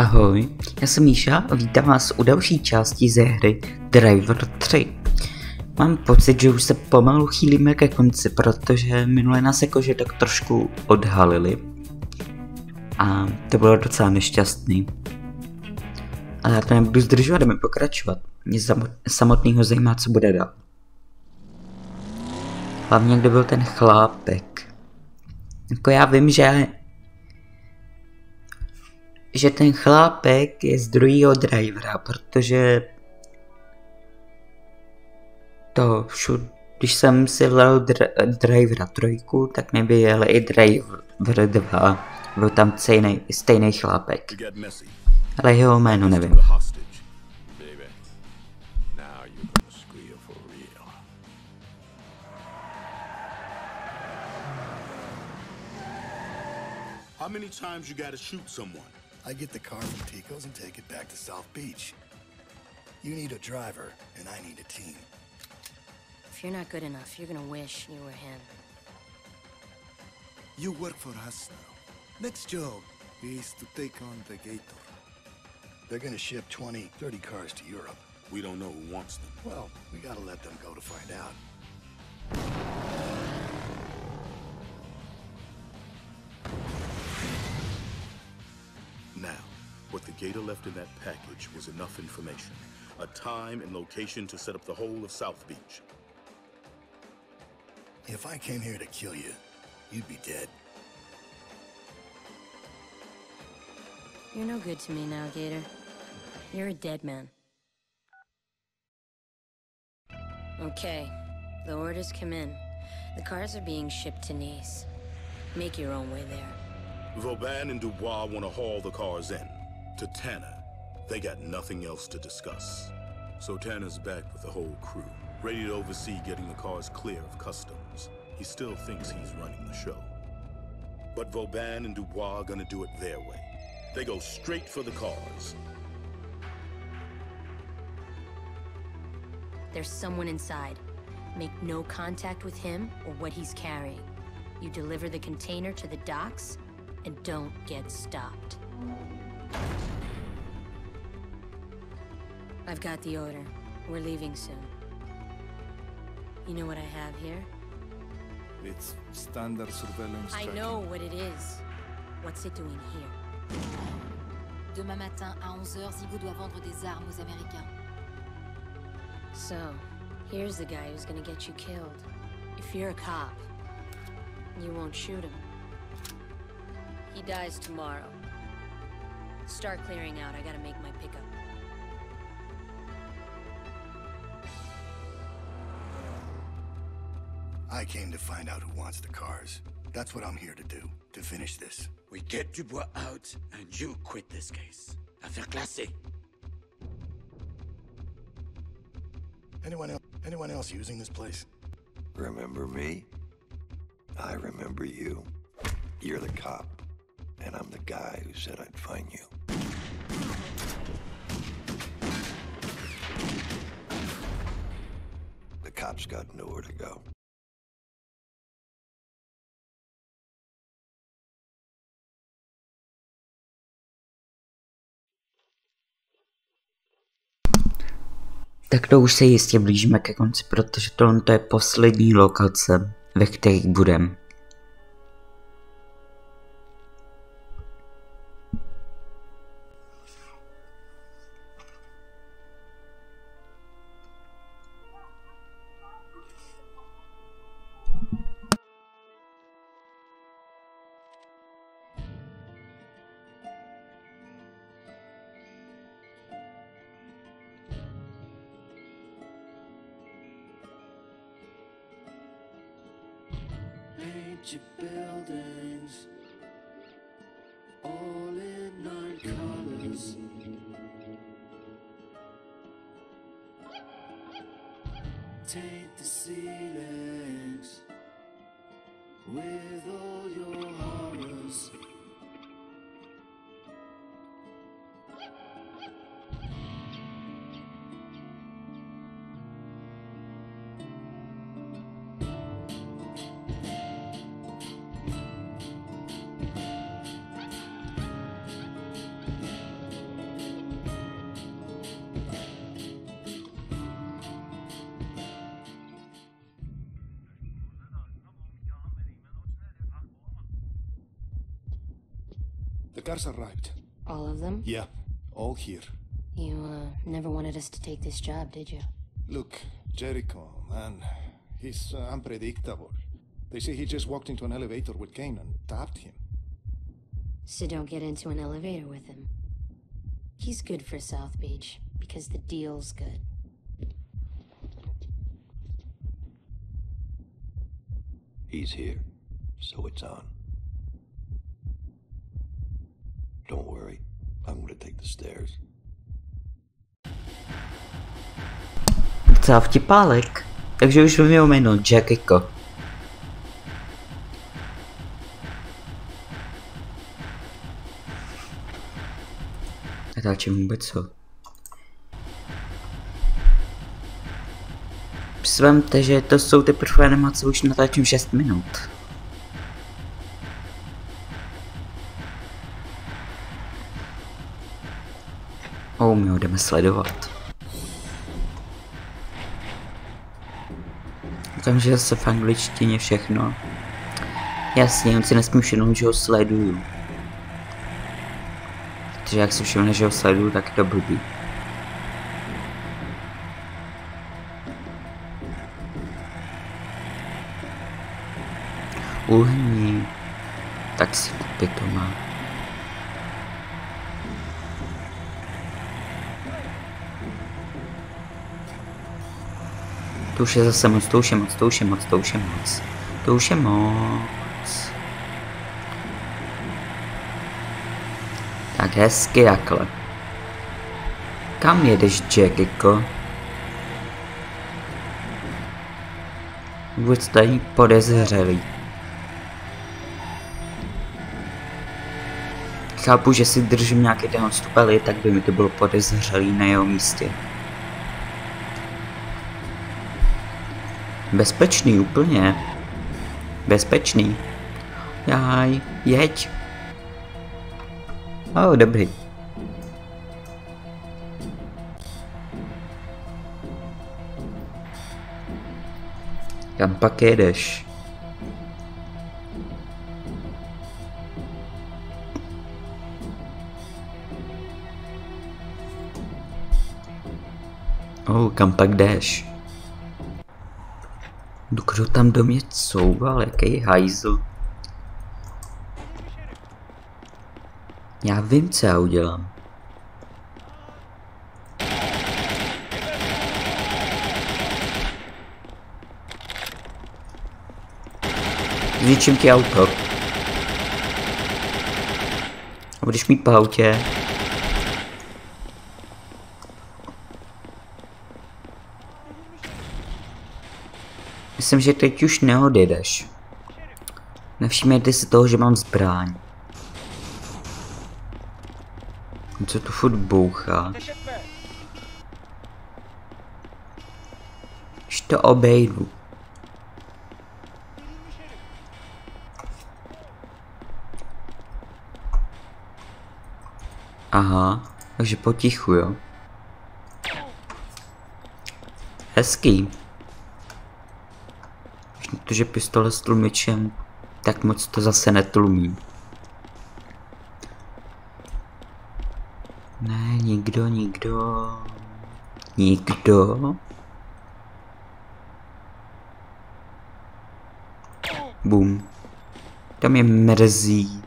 Ahoj, já jsem Míša a vítám vás u další části ze hry Driver 3. Mám pocit, že už se pomalu chýlíme ke konci, protože minule nás jakože tak trošku odhalili. A to bylo docela nešťastný. Ale já to nebudu zdržovat, jdeme pokračovat. Mě samotného zajímá, co bude dál. Hlavně, kde byl ten chlápek. Jako já vím, že že ten chlápek je z druhého drivera, protože to všud, když jsem si vzal dr- drivera trojku, tak mi byl i driver 2. Byl tam stejný, stejný chlápek. Ale jeho jméno nevím. How many times you gotta shoot someone? I get the car from Tico's and take it back to South Beach. You need a driver, and I need a team. If you're not good enough, you're gonna wish you were him. You work for us now. Next job is to take on the Gator. They're gonna ship 20, 30 cars to Europe. We don't know who wants them. Well, we gotta let them go to find out. Gator left in that package was enough information. A time and location to set up the whole of South Beach. If I came here to kill you, you'd be dead. You're no good to me now, Gator. You're a dead man. Okay, the orders come in. The cars are being shipped to Nice. Make your own way there. Vauban and Dubois want to haul the cars in. To Tanner. They got nothing else to discuss. So Tanner's back with the whole crew, ready to oversee getting the cars clear of customs. He still thinks he's running the show. But Vauban and Dubois are gonna do it their way. They go straight for the cars. There's someone inside. Make no contact with him or what he's carrying. You deliver the container to the docks, and don't get stopped. I've got the order. We're leaving soon. You know what I have here? It's standard surveillance I tracking. know what it is. What's it doing here? Demain matin à 11h, Zigo doit vendre des armes aux Américains. So, here's the guy who's gonna get you killed. If you're a cop, you won't shoot him. He dies tomorrow. Start clearing out. I gotta make my pickup. I came to find out who wants the cars. That's what I'm here to do, to finish this. We get Dubois out, and you quit this case. Affaire classée. Anyone else, anyone else using this place? Remember me? I remember you. You're the cop, and I'm the guy who said I'd find you. Cop's got nowhere to go. Tak to už se jistě blížíme ke konci, protože tohle to je poslední lokace, ve kterých budem. Ancient buildings, all in nine colors. Taint the ceilings with all your horrors. The cars arrived. All of them? Yeah, all here. You, uh, never wanted us to take this job, did you? Look, Jericho, man, he's uh, unpredictable. They say he just walked into an elevator with Kane and tapped him. So don't get into an elevator with him. He's good for South Beach, because the deal's good. He's here, so it's on. Don't worry, I'm gonna take the stairs. Docela vtipálek. Takže už vím jeho jméno, Jackiko. Natáčím vůbec co? Svemte, že to jsou teprve animace, už natáčím 6 minut. Oh, my ho jdeme sledovat. Tam, že zase v angličtině všechno. Jasně, on si nesmí všimnout, že ho sleduju. Takže jak si všimne, že ho sleduju, tak je to blbý. Uhní. Tak si kupy to už je zase moc, to už je moc, to už je moc, to už je moc. To už je moc. Tak hezky takhle. Kam jedeš, Jackiko? Vůbec tady podezřelý. Chápu, že si držím nějaký ten odstup, ale tak by mi to bylo podezřelý na jeho místě. Bezpečný úplně. Bezpečný. Jaj, jeď. Oh, dobrý. Kam pak jedeš? Oh, kam pak jdeš? Kdo tam do mě couval, jaký hajzl. Já vím, co já udělám. Zničím ti auto. A budeš mít po autě. Myslím, že teď už neodjedeš. Nevšimněte si toho, že mám zbraň. Co tu furt bouchá? Už to obejdu. Aha, takže potichu, jo. Hezký. Protože pistole s tlumičem, tak moc to zase netlumí. Ne, nikdo, nikdo. Nikdo. Bum. To mě mrzí.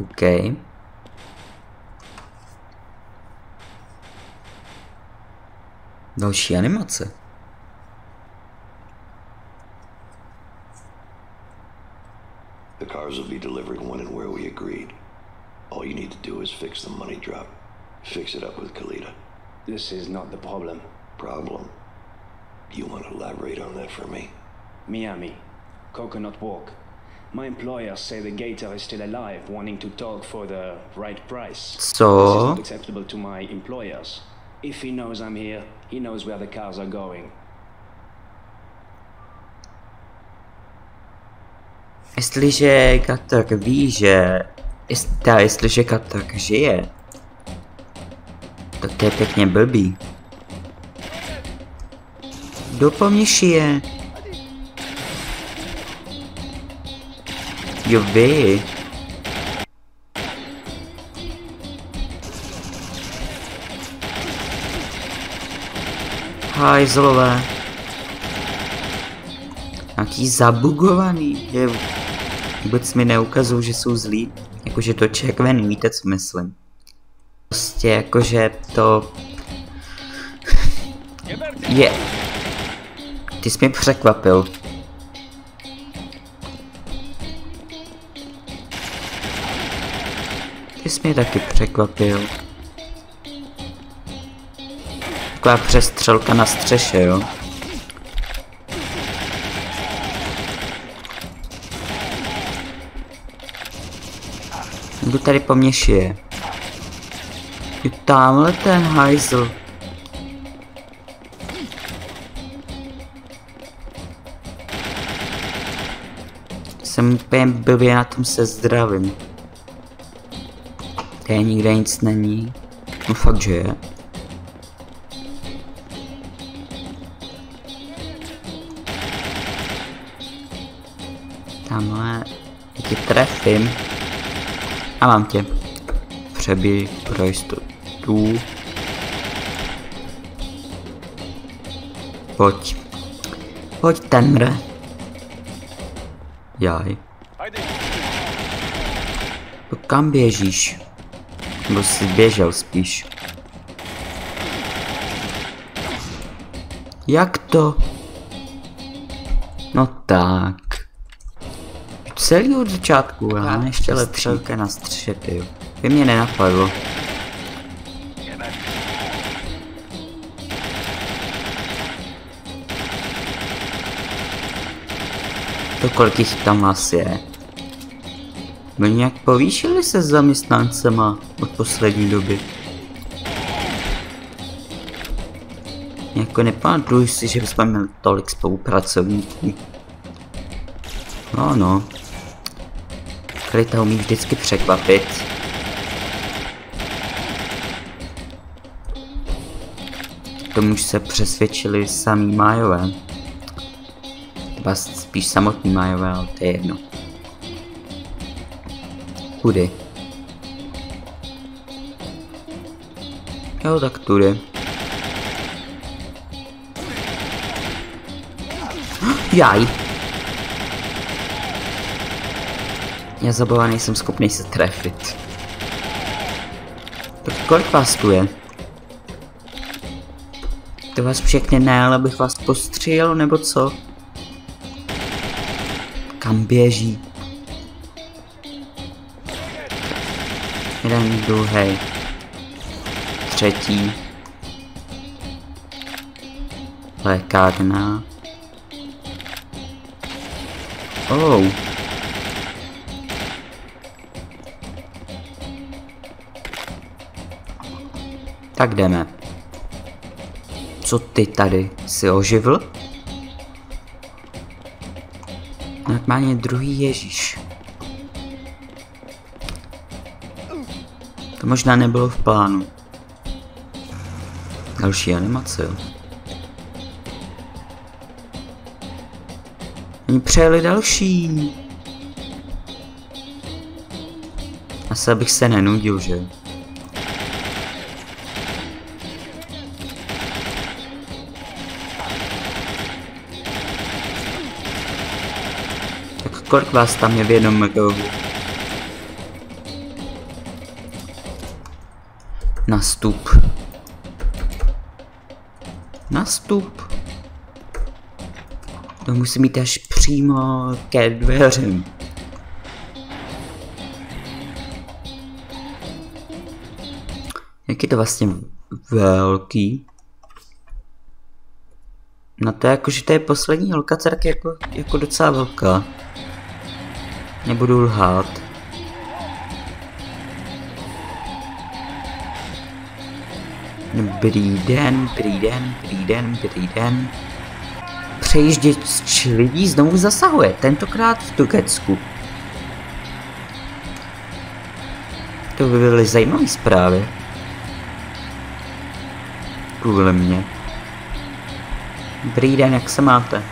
OK. Další animace. The cars will be delivered when and where we agreed. All you need to do is fix the money drop. Fix it up with Kalita. This is not the problem. Problem? You want to elaborate on that for me? Miami, Coconut Walk. My employers say the gator is still alive, wanting to talk for the right price. This is not acceptable to my employers. If he knows I'm here, he knows where the cars are going. Jestliže Katak ví, že... Jest, teda, jestliže Katak žije, To je pěkně blbý. Kdo po mně šije? Vy. Hajzlové. Jaký zabugovaný. Je, vůbec mi neukazují, že jsou zlí. Jakože to červený, víte co myslím. Prostě jakože to... Je... Ty jsi mě překvapil. Jsi mě taky překvapil. Taková přestřelka na střeše, jo? Kdo tady po mně šije? Je tamhle ten hajzl. Jsem úplně blbě na tom se zdravím. Tady nikde nic není. No fakt, že je. Tamhle tě trefím. A mám tě. Přebij pro jistotu. Pojď. Pojď tenhle. Jaj. Kam běžíš? Nebo jsi běžel spíš? Jak to? No tak. Celý od začátku, já ještě letřelka na střeše, ty. By mě nenapadlo. To kolik jich tam asi je? Byl nějak povýšili se s zaměstnancema od poslední doby. Jako nepamatuju si, že bychom měli tolik spolupracovníků. No no. Klita umí vždycky překvapit. Tomu už se přesvědčili samý májové. Třeba spíš samotný májové, ale to je jedno. Kudy? Jo, tak tudy. Jaj. Já zabava nejsem schopný se trefit. Tak kolik vás tu je? To vás všechny ne, ale bych vás postřil, nebo co? Kam běží? Jeden, druhý, třetí, lékárna. Oh. Tak jdeme. Co ty tady? Jsi oživl? Normálně druhý Ježíš. To možná nebylo v plánu. Další animace. Oni přejeli další. Asi abych se nenudil, že? Tak kolik vás tam je v jednom megavu? Nastup. Nastup. To musí mít až přímo ke dveřím. Jak je to vlastně velký? No to je jako, že to je poslední lokace, tak jako, jako docela velká. Nebudu lhát. Dobrý den, dobrý den, dobrý den, dobrý den. Přejížděč lidí znovu zasahuje, tentokrát v Turecku. To by byly zajímavé zprávy. kvůli mě. Dobrý den, jak se máte?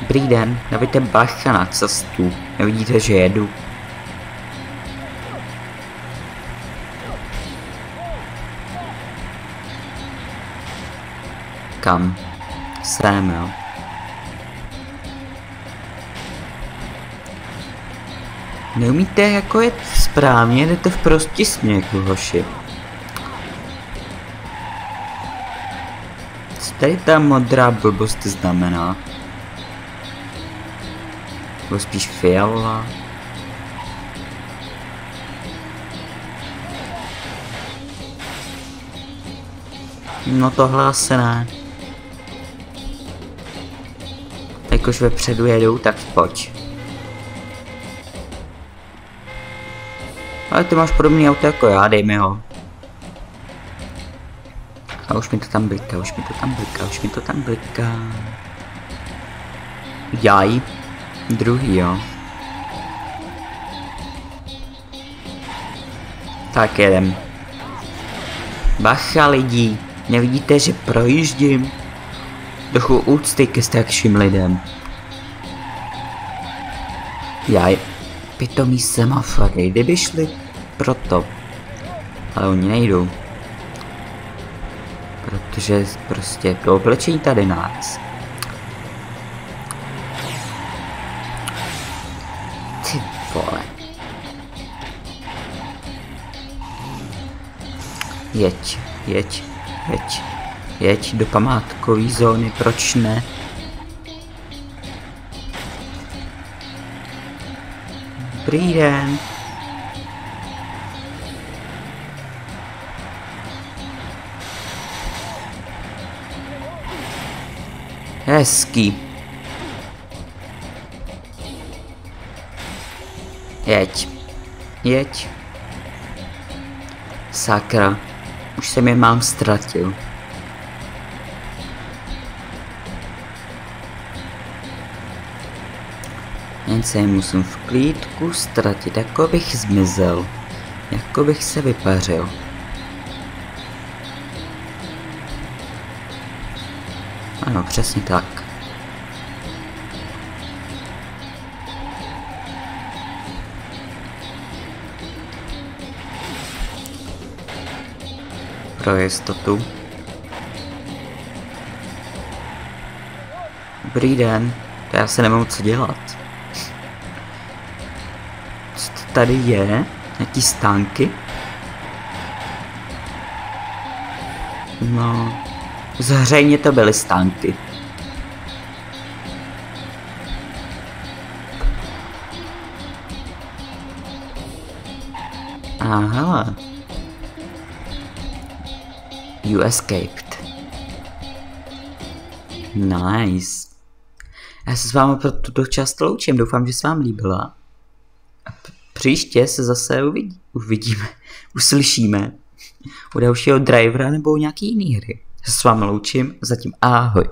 Dobrý den, dávajte bacha na cestu. Nevidíte, že jedu? Kam? Sem, jo. Neumíte jako je správně, jdete v prosti směku, hoši. Co tady ta modrá blbost znamená? Nebo spíš fialová? No tohle asi ne. Jakož vepředu jedou, tak pojď. Ale ty máš podobný auto jako já, dej mi ho. A už mi to tam bliká, už mi to tam bliká, už mi to tam bliká. Jaj. Druhý, jo. Tak jedem. Bacha lidí, nevidíte, že projíždím? Trochu úcty ke starším lidem. Jaj, pitomí semafory, kdyby šli proto. Ale oni nejdou. Protože prostě to oblečení tady nás. Ty vole. Jeď, jeď, jeď, jeď do památkové zóny, proč ne? Dobrý den. Hezký. Jeď. Jeď. Sakra. Už jsem je mám ztratil. Se je musím v klídku ztratit, jako bych zmizel. Jako bych se vypařil. Ano, přesně tak. Pro jistotu. Dobrý den, já se nemám co dělat. Tady je? Jaký stánky? No, zřejmě to byly stánky. Aha. You escaped. Nice. Já se s vámi pro tuto část loučím, doufám, že se vám líbila. Příště se zase uvidí, uvidíme, uslyšíme u dalšího drivera nebo u nějaký jiný hry. S vámi loučím, zatím ahoj.